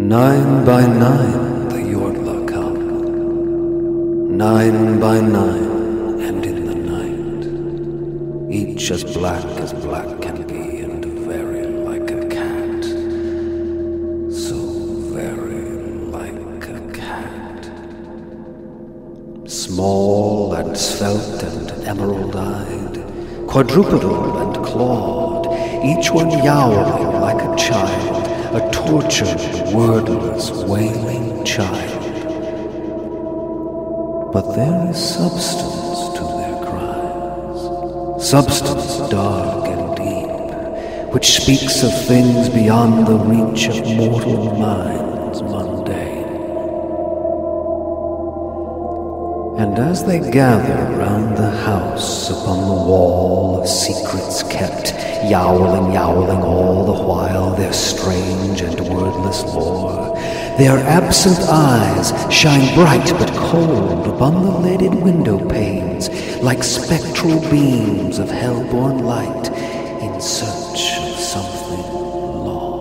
Nine by nine. The Yordhla come, nine by nine, and in the night, each as black as black can be, and very like a cat, so very like a cat. Small and svelte and emerald-eyed, quadrupedal and clawed, each one yowling like a child a tortured, wordless, wailing child. But there is substance to their cries, substance dark and deep, which speaks of things beyond the reach of mortal minds mundane. And as they gather round the house upon the wall of secrets kept, yowling, yowling all while their strange and wordless lore. Their absent eyes shine bright but cold upon the leaded window panes, like spectral beams of hell-born light in search of something lost.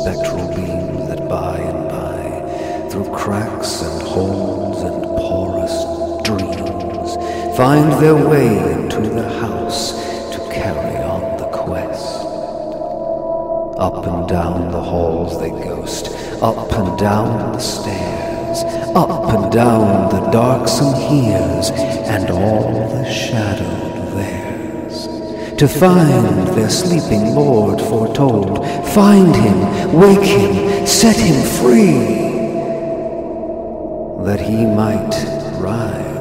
Spectral beams that by and by, through cracks and holes and porous dreams, find their way Up and down the halls they ghost, up and down the stairs, up and down the darksome heres, and all the shadowed theirs. To find their sleeping lord foretold, find him, wake him, set him free, that he might rise